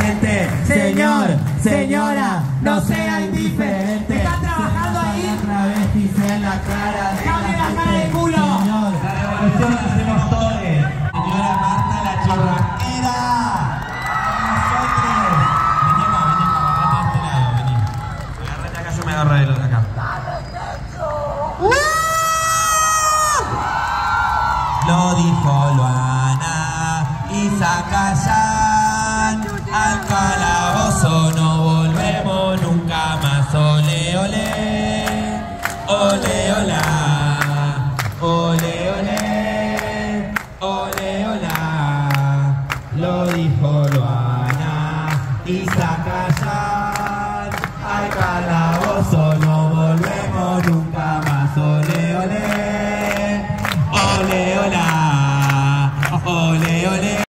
gente. Señor, señora, no sea indiferente. ¿Están trabajando ahí? Travestis en la cara. de la cara de culo. Señor, hacemos todos. lo dijo Luana y saca ya al calabozo.